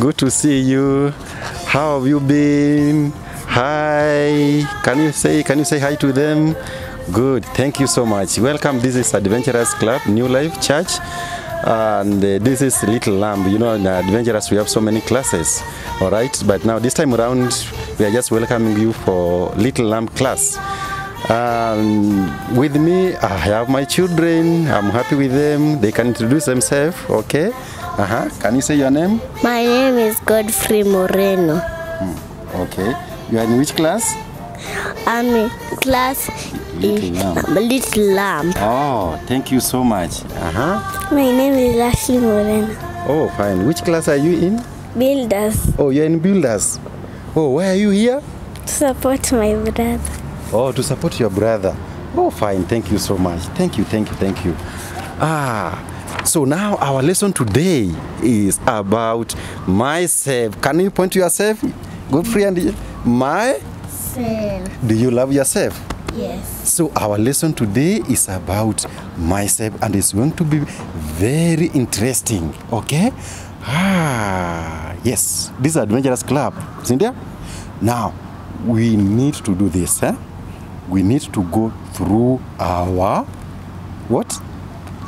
Good to see you. How have you been? Hi. Can you say can you say hi to them? Good. Thank you so much. Welcome. This is Adventurous Club, New Life Church. And uh, this is Little Lamb. You know, in Adventurous we have so many classes. All right. But now this time around we are just welcoming you for Little Lamb class. Um, with me, I have my children. I'm happy with them. They can introduce themselves. Okay. Uh-huh. Can you say your name? My name is Godfrey Moreno. Okay. You are in which class? I'm in class Little Lamb. Little Lamb. Oh, thank you so much. Uh-huh. My name is Lashley Moreno. Oh, fine. Which class are you in? Builders Oh, you're in builders. Oh, why are you here? to support my brother. Oh, to support your brother. Oh, fine. Thank you so much. Thank you, thank you, thank you. Ah, so now our lesson today is about myself. Can you point to yourself? Good friend, my. Do you love yourself? Yes. So our lesson today is about myself and it's going to be very interesting. Okay? Ah, yes. This is Adventurous Club. Cynthia? Now, we need to do this. Eh? We need to go through our what?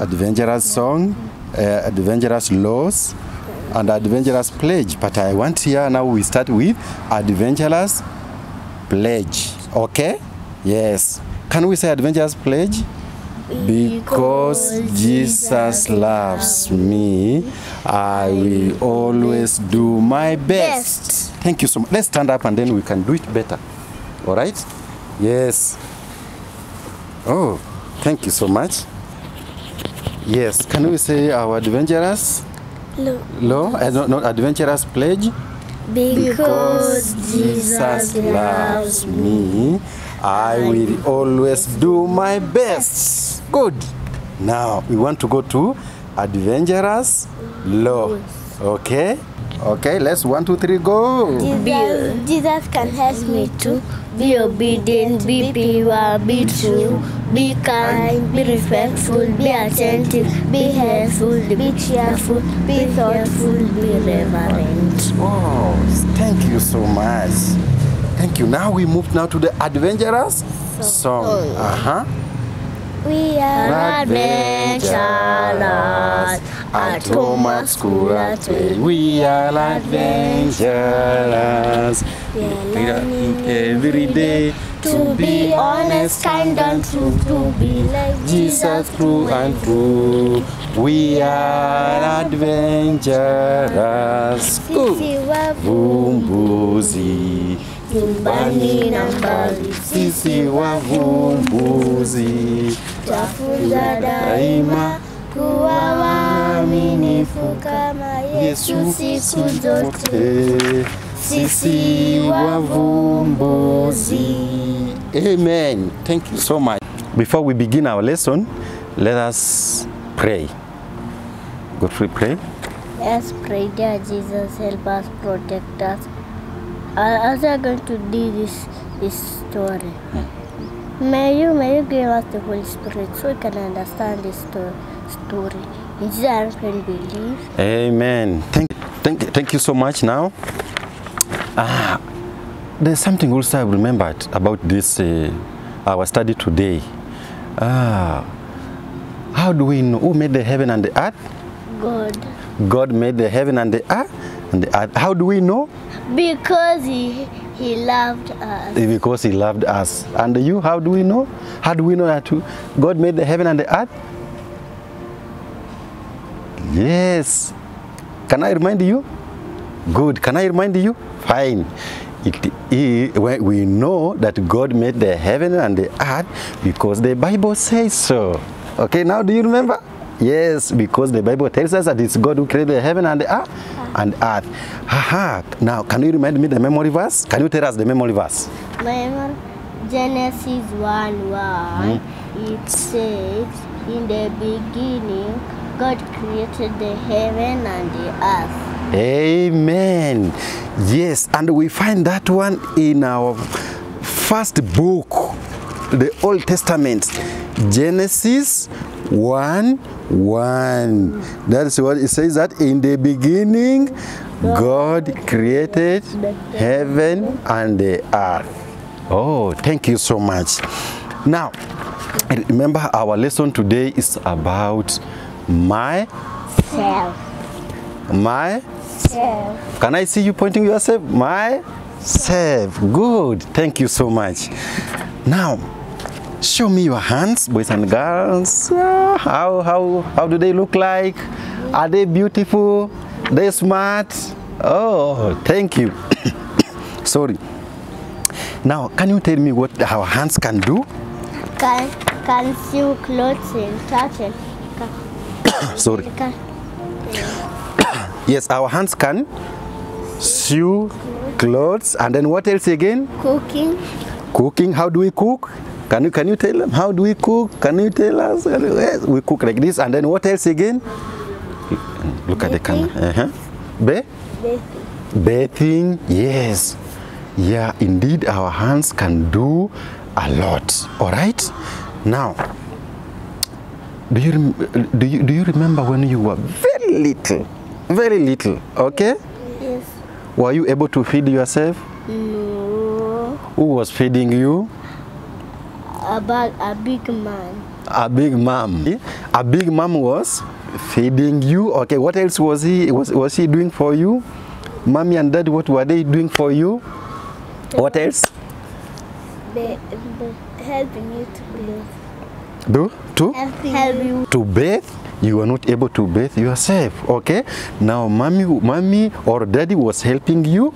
Adventurous song, uh, adventurous laws, and adventurous pledge. But I want here now we start with adventurous pledge. Okay? Yes. Can we say adventurous pledge? Because Jesus loves me, I will always do my best. Thank you so much. Let's stand up and then we can do it better. All right? Yes. Oh, thank you so much. Yes. Can we say our adventurous Look. law? Uh, no, not adventurous pledge? Because Jesus loves me, I will always do my best. Good. Now we want to go to adventurous law. Okay? Okay, let's one, two, three, go. Jesus, Jesus can help me to be obedient, be pure, be true, be kind, be respectful, be attentive, be helpful, be cheerful, be thoughtful, be reverent. Oh, thank you so much. Thank you. Now we move now to the adventurous song. Uh-huh. We are adventurers At home, school, at play, we are adventurers. We are every day to be honest, kind, and true, to be like Jesus true and true. We are adventurers. Sisi wavumbuzi, nyumbani na mbali, Sisi wavumbuzi. twafunza daima Daima kuwa waaminifu kama Yesu siku zote. Sisi wavumbuzi. Amen. Thank you so much. Before we begin our lesson, let us pray. Godfrey, pray. Yes, pray, dear Jesus, help us, protect us. As we are going to do this, this story, may you, may you give us the Holy Spirit so we can understand this sto- story. In Jesus' name we can believe. Amen. Thank, thank, thank you so much. Now, ah, there's something also I remembered about this uh, our study today. Ah, how do we know who made the heaven and the earth? God. God made the heaven and the earth and the earth. How do we know? Because he, he loved us. Because He loved us. And you, how do we know? How do we know that God made the heaven and the earth? Yes. Can I remind you? Good. Can I remind you? Fine. It, i- we- know that God made the heaven and the earth because the Bible says so. Okay, now do you remember? Yes, because the Bible tells us that it's God who created the heaven and the earth and earth. Haha. Now, can you remind me the memory verse? Can you tell us the memory verse? Genesis 1 1, hmm? it says, In the beginning, God created the heaven and the earth. Amen. Yes, and we find that one in our first book, the Old Testament, Genesis 1 1. That's what it says that in the beginning, God created heaven and the earth. Oh, thank you so much. Now, remember our lesson today is about my Self. my Self. Can I see you pointing yourself? My Myself. Good. Thank you so much. Now, show me your hands, boys and girls. How how how do they look like? Are they beautiful? They smart? Oh, thank you. Sorry. Now, can you tell me what our hands can do? Can can sew clothes and touch and can, Sorry. Yes, our hands can sew clothes, and then what else again? cooking, Cooking, how do we cook? Can you can you tell them how do we cook? Can you tell us? Yes, we cook like this, and then what else again? Look at the camera. Uh-huh. Ba- baking. bathing, yes. Yeah, indeed, our hands can do a lot. All right. Now, do you do you do you remember when you were very little, very little? Okay. Yes. Were you able to feed yourself? No. Who was feeding you? A bag, a big man. A big mom. Hmm? A big mom was feeding you. Okay, what else was he was was he doing for you? Mommy and dad, what were they doing for you? What else? They, they helping you to bathe. Do to Helping help you. to bathe. You were not able to bathe yourself. Okay. Now, mommy, mommy or daddy was helping you.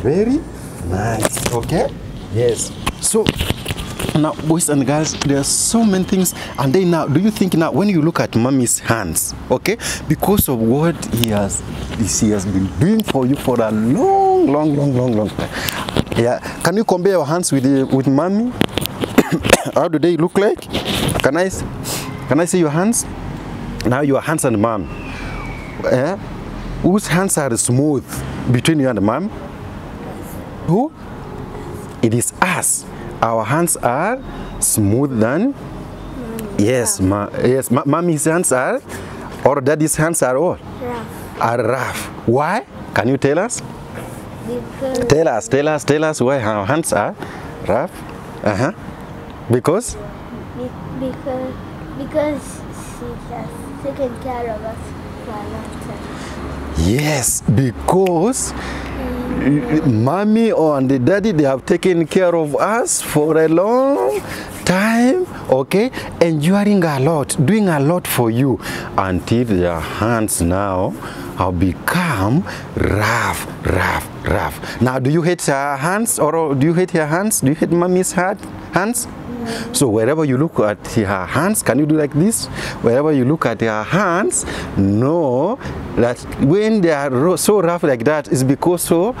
Very nice. Okay. Yes. So now, boys and girls, there are so many things. And then now, do you think now, when you look at mommy's hands, okay, because of what he has, he has been doing for you for a long, long, long, long, long time. Yeah. Can you compare your hands with the, with mommy? How do they look like? Can I, can I see your hands? Now your hands and mom. Eh? Whose hands are smooth between you and mom? Who? It is us. Our hands are smooth than. Yes, ma, yes. Ma, mommy's hands are, or daddy's hands are what? Rough. Are rough. Why? Can you tell us? Because, Tell us, tell us, tell us why our hands are rough. Uh huh. Because. be- because, because she has taken care of us for a long time. Yes, because mm-hmm. mommy and the daddy they have taken care of us for a long time, okay, enduring a lot, doing a lot for you until their hands now have become rough, rough, rough. Now, do you hate her hands or do you hate her hands? Do you hate mommy's hand, hands? So wherever you look at her hands, can you do like this? Wherever you look at her hands, know that when they are so rough like that, is because so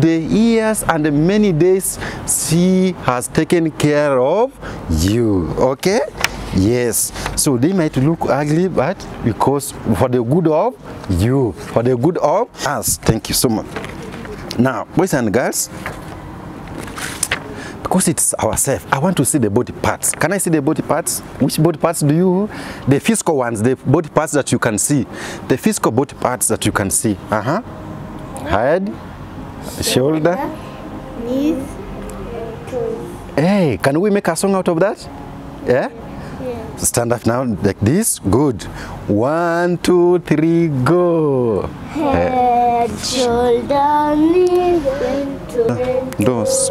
the years and the many days she has taken care of you. Okay? Yes. So they might look ugly, but because for the good of you, for the good of us. Thank you so much. Now, boys and girls, because it's ourselves. I want to see the body parts. Can I see the body parts? Which body parts do you? The physical ones, the body parts that you can see. The physical body parts that you can see. Uh huh. Head, shoulder. Knees, toes. Hey, can we make a song out of that? Yeah? yeah. Stand up now like this. Good. One, two, three, go. Head, shoulder, knees, toes. Dos,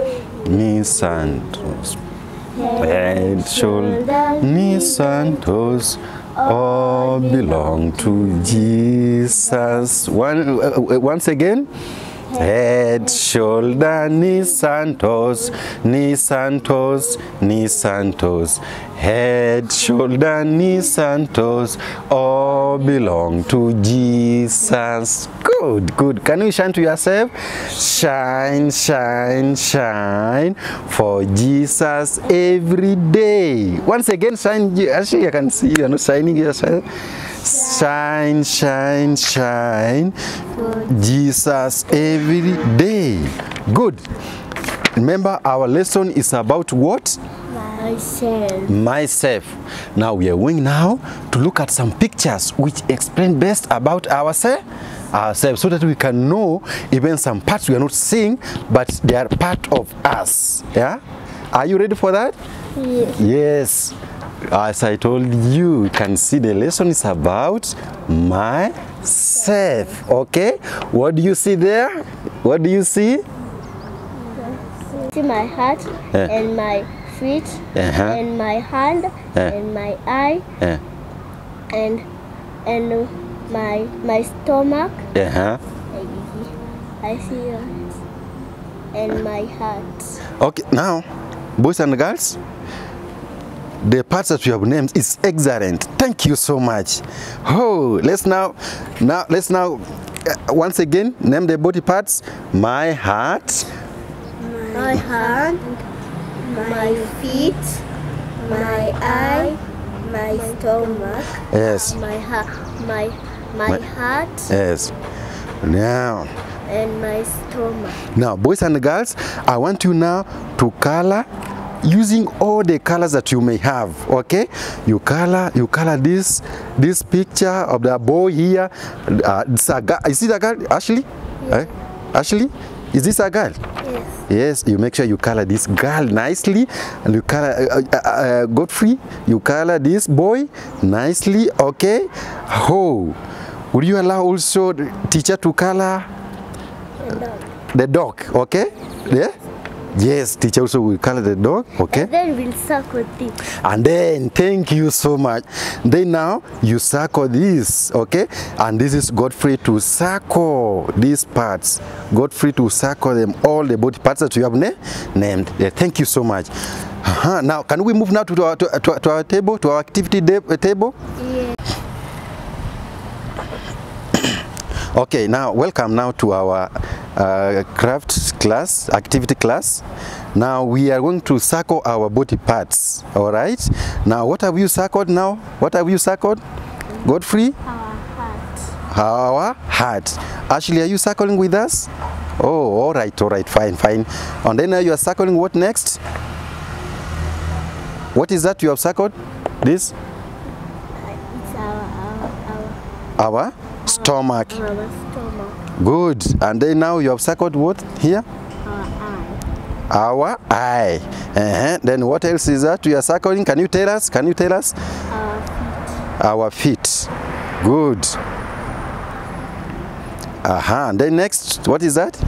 knees and toes. Head, shoulder, knees and toes all belong to Jesus. One, uh, once again. Head, shoulder, knees and toes, knees and toes, knees and toes. Head, shoulder, knees and toes all belong to Jesus. Good, good. Can you shine to yourself? Shine, shine, shine for Jesus every day. Once again, shine. Actually, I can see you are not shining yourself. Shine, shine, shine. Jesus every day. Good. Remember, our lesson is about what? Myself. Myself. Now we are going now to look at some pictures which explain best about ourselves. ourselves so that we can know even some parts we are not seeing, but they are part of us. Yeah? Are you ready for that? Yes. Yes. As I told you, you can see the lesson is about myself. Okay? What do you see there? What do you see? See my heart Yeah. and my feet Uh-huh. and my hand Yeah. and my eye Yeah. and and my my stomach. Uh-huh. I see it. And my heart. Okay, now, boys and girls, the parts that you have named is excellent. Thank you so much. Oh, let's now, now let's now, uh, once again, name the body parts. My heart, My hand, my feet, my eye, my stomach, yes, my ha- my my My- heart yes. Now, and my stomach. now, boys and girls, I want you now to color using all the colors that you may have okay? You color you color this this picture of the boy here. Uh, it's a is it a girl ashley? Eh? ashley is this a girl Yes. Yes, you make sure you color this girl nicely, and you color uh, uh, uh, Godfrey. You color this boy nicely. Okay. Oh, would you allow also the teacher to color The dog. the dog? Okay. Yeah. Yes, teacher also will color the dog. Okay. Then we'll circle this. And then, thank you so much. Then now, you circle this, okay? And this is Godfrey to circle these parts. Godfrey to circle them, all the body parts that you have na- named. Yeah, thank you so much. Uh-huh. Now, can we move now to our, to, to, to our table, to our activity uh, table? Yeah. Okay, now welcome now to our uh, craft class, activity class. Now we are going to circle our body parts. All right. Now what have you circled now? What have you circled? Godfrey? Our heart. Our heart. Ashley, are you circling with us? Oh, all right, all right, fine, fine. And then uh, you are circling what next? What is that you have circled? This? It's our our our, Our stomach. our stomach. Good. And then now you have circled what here? Our eye. our eye. Uh-huh. Then what else is that we are circling? Can you tell us? Can you tell us? Our feet. Our feet. Good. Aha. And then next, what is that?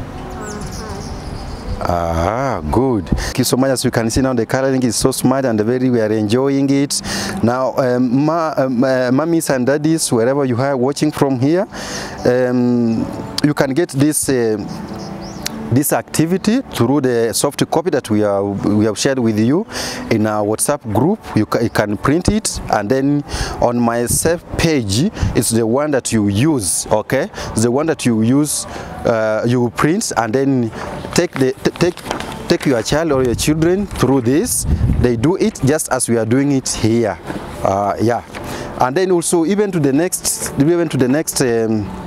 Ah, good. Thank you so much. As you can see now, the coloring is so smart and very, we are enjoying it. Now, um, ma, um, uh, mummies and daddies, wherever you are watching from here, um, you can get this. Uh, this activity through the soft copy that we are we have shared with you in our WhatsApp group. You, ca you can print it, and then on my self page, it's the one that you use. Okay, the one that you use. Uh, you print and then take the take take your child or your children through this. They do it just as we are doing it here. Uh, yeah, and then also even to the next even to the next. Um,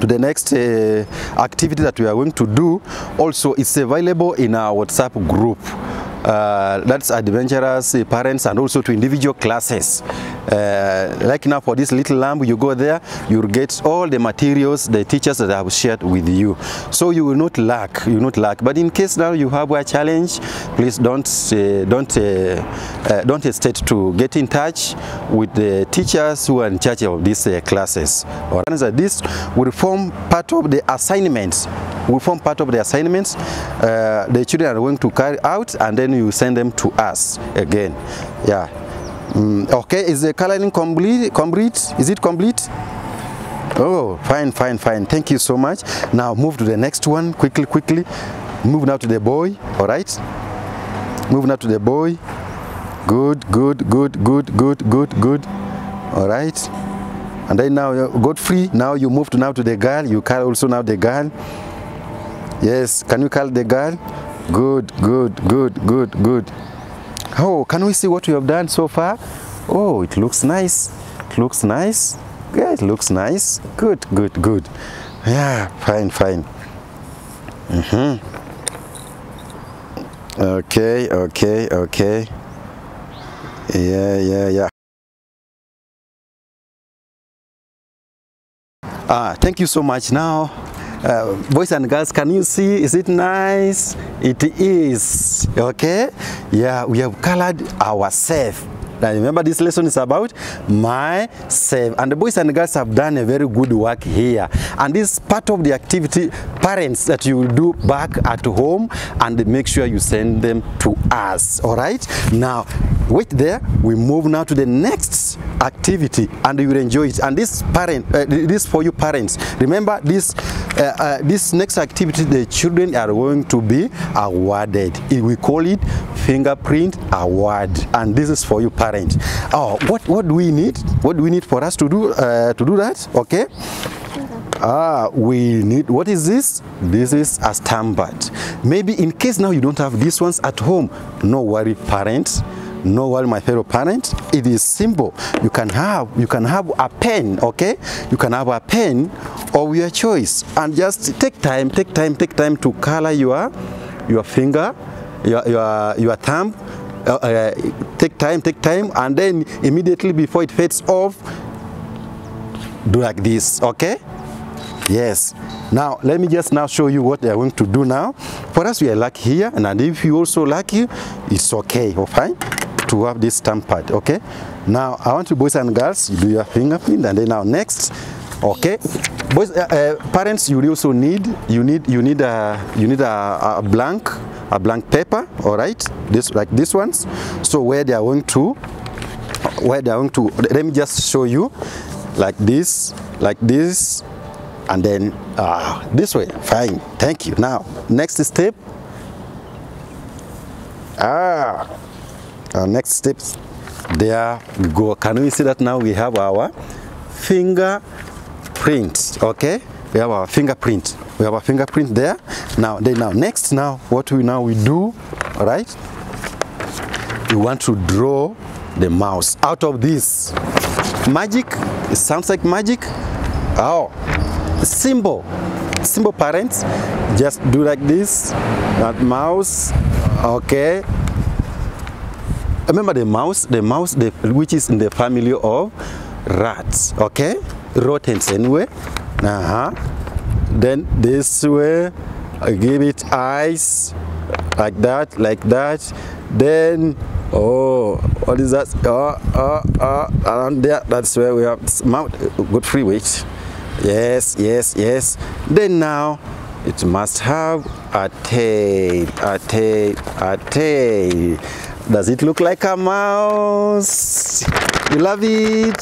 to the next uh, activity that we are going to do also it's available in our whatsapp group. Uh, that's adventurous uh, parents and also to individual classes uh, like now for this little lamb you go there you'll get all the materials the teachers that I have shared with you. So you will not lack you will not lack. But in case now you have a challenge please don't uh, don't uh, uh, don't hesitate to get in touch with the teachers who are in charge of these uh, classes. Or that this will form part of the assignments will form part of the assignments uh, the children are going to carry out and then you send them to us again. Yeah Mm, okay is the coloring complete complete? Is it complete? Oh fine fine fine. Thank you so much. Now move to the next one quickly quickly. Move now to the boy all right? Move now to the boy. Good good good good good good good. All right. And then now you Godfrey now you move to now to the girl. You call also now the girl. Yes can you call the girl? Good good good good good oh can we see what you have done so far? Oh it looks nice. It looks nice. Yeah it looks nice. Good good good. Yeah fine fine. Mm-hmm. okay okay okay. Yeah yeah yeah. Ah, thank you so much. Now, uh, boys and girls, can you see? Is it nice? It is. Okay? Yeah, we have colored ourselves. Now remember this lesson is about myself and the boys and the girls have done a very good work here and this is part of the activity parents that you will do back at home and make sure you send them to us all right now wait there we move now to the next activity and you will enjoy it. And this parent uh, this for you parents. Remember this uh, uh, this next activity the children are going to be awarded. We call it fingerprint award. And this is for you parents. Oh what what do we need? What do we need for us to do uh, to do that? Okay? Ah, we need, what is this? This is a stamp pad. Maybe in case now you don't have these ones at home, no worry parents, no worry my fellow parents, it is simple. You can have, you can have a pen, okay? You can have a pen of your choice and just take time, take time, take time to color your, your finger, your, your, your thumb, uh, uh, take time, take time, and then immediately before it fades off, do like this, okay? Yes. Now, let me just now show you what they are going to do now. For us, we are lucky here, and if you also lucky, it's okay, or fine, to have this stamp pad, okay? Now, I want you boys and girls, you do your fingerprint, and then now next, okay? Boys, uh, uh, parents, you also need, you need, you need a, you need a, a blank, a blank paper, all right? This, like this ones. So where they are going to, where they are going to, let me just show you, like this, like this, and then uh, this way fine thank you now next step ah our next steps there we go. Can we see that now? We have our fingerprint okay? We have our fingerprint. We have our fingerprint there. Now then now next now what we now we do all right? We want to draw the mouse. Out of this magic it sounds like magic. Oh simple simple parents just do like this. That mouse okay remember the mouse the mouse the, which is in the family of rats okay? Rodents anyway. Uh-huh. Then this way I give it eyes like that like that. Then oh what is that? Oh oh oh around there that's where we have mount Godfrey weight yes yes yes. Then now it must have a tail a tail a tail does it look like a mouse? You love it?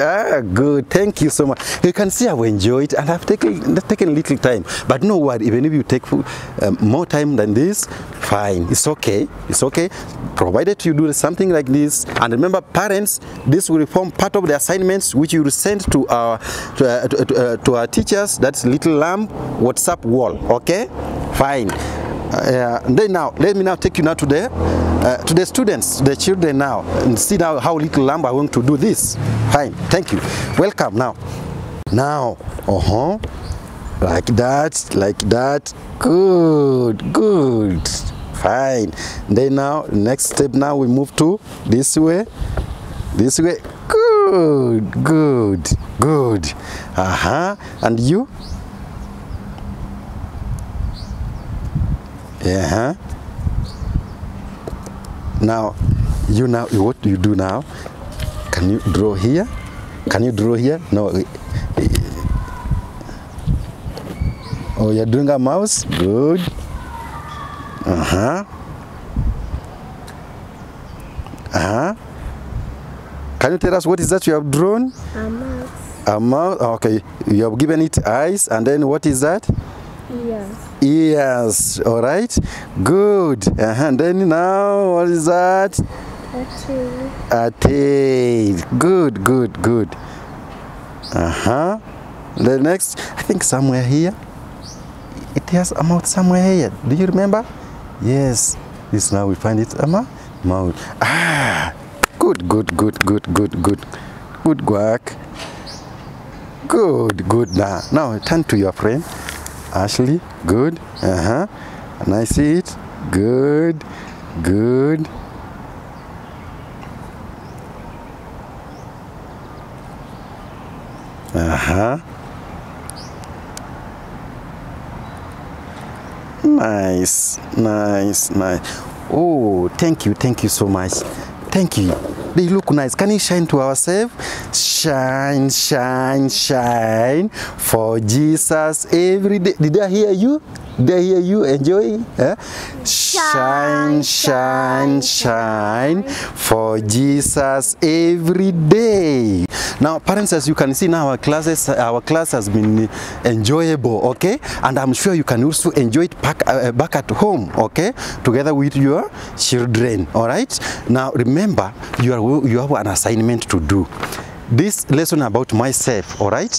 Ah, good. Thank you so much. You can see i've enjoyed and i've taken taken a little time. But no worry even if you take um, more time than this fine. It's okay. It's okay. Provided you do something like this. And remember parents this will form part of the assignments which you will send to our to, uh, to, uh, to our teachers. That's little lamb whatsapp wall. Okay? Fine uh, then now let me now take you now to the uh, to the students the children now and see now how little lamb are going to do this. Fine. Thank you. Welcome now. Now uh-huh. Like that like that. Good good. Fine. Then now next step now we move to this way. This way. Good good good. Uh-huh. And you yeah now you now what do you do now? Can you draw here? Can you draw here? No oh you're doing a mouse? Good. Uh-huh. Uh-huh. Can you tell us what is that you have drawn? A mouse. a mouse. okay you have given it eyes and then what is that Yes. ears all right. Good. Uh-huh. and then now what is that? Okay. a tail. Good good good. Uh-huh. The next i think somewhere here. It has a mouth somewhere here. Do you remember? Yes. This now we find it a mouth. Ah! Good good good good good good. Good work. Good good. Now now turn to your friend Ashley, good. Uh-huh. And I see it. Good. Good. Uh-huh. Nice, nice, nice. Oh, thank you, thank you so much. Thank you. They look nice. Can you shine to ourselves? Shine, shine, shine for Jesus every day. Did I hear you? Did I hear you enjoy? Eh? Shine, shine, shine for Jesus every day. Now, parents, as you can see now, our classes, our class has been enjoyable, okay? And I'm sure you can also enjoy it back, uh, back at home, okay? Together with your children, all right? Now, remember, you, are, you have an assignment to do. This lesson about myself, all right?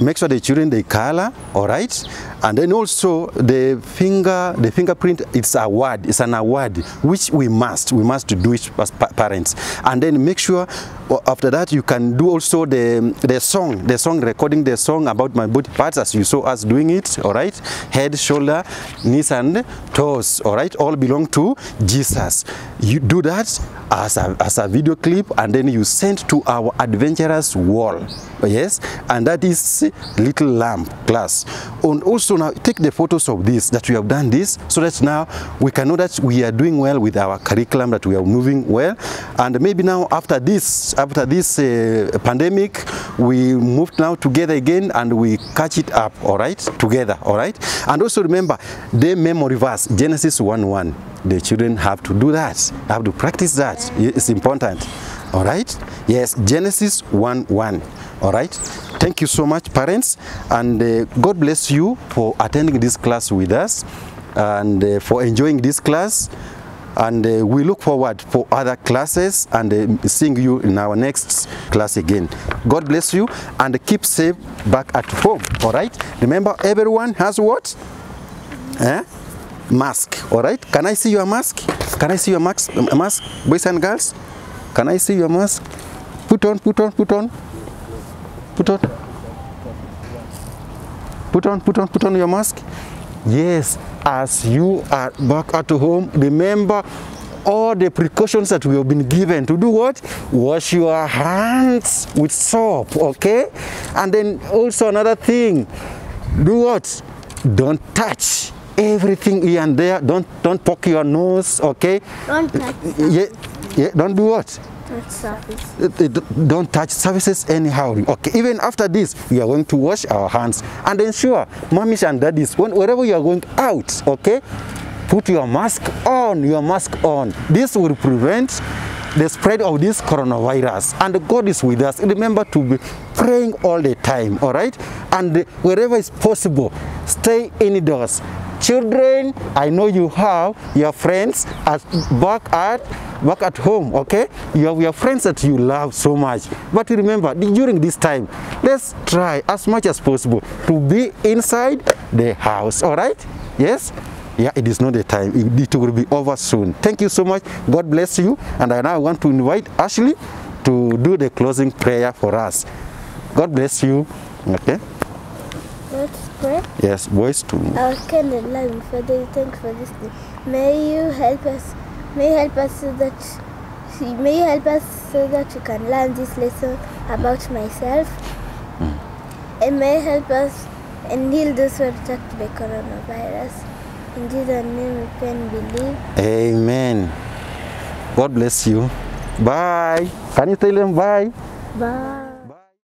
make sure the children they color all right and then also the finger the fingerprint it's a word it's an award which we must we must do it as pa parents. And then make sure uh, after that you can do also the the song the song recording the song about my body parts as you saw us doing it all right? Head shoulder knees and toes all right? All belong to jesus. You do that as a, as a video clip and then you send to our adventurous wall yes? And that is little lamb class and also now take the photos of this that we have done this so that now we can know that we are doing well with our curriculum that we are moving well. And maybe now after this after this uh, pandemic we moved now together again and we catch it up all right? Together all right? And also remember the memory verse genesis 1 1 the children have to do that have to practice that. It's important all right? Yes genesis 1 1 all right. Thank you so much parents. And uh, god bless you for attending this class with us and uh, for enjoying this class. And uh, we look forward for other classes and uh, seeing you in our next class again. God bless you and keep safe back at home. All right. Remember everyone has what? Eh? mask. All right. Can i see your mask? Can i see your mask? Mask boys and girls? Can i see your mask? Put on put on put on put on. Put on put on put on your mask. Yes as you are back at home remember all the precautions that we have been given to do what? Wash your hands with soap okay? And then also another thing do what? Don't touch everything here and there. Don't don't poke your nose okay? Don't touch yeah, yeah don't do what touch surface. Uh, don't touch surfaces anyhow. Okay even after this we are going to wash our hands and ensure mommies and daddies when, wherever you are going out okay put your mask on your mask on. This will prevent the spread of this coronavirus. And god is with us. Remember to be praying all the time all right? And wherever is possible stay indoors children i know you have your friends at back at back at home okay? You have your friends that you love so much. But remember during this time let's try as much as possible to be inside the house all right yes? Yeah it is not the time. It, it will be over soon. Thank you so much. God bless you. And i now want to invite ashley to do the closing prayer for us. God bless you okay Let's pray. yes boys too Our kind and loving Father, we thank you for this day. May you help us. May you help us so that may you help us so that you can learn this lesson about myself. Hmm. And may you help us and heal those who are attacked by coronavirus. In Jesus' name we pray and believe. amen god bless you bye can you tell them bye Bye.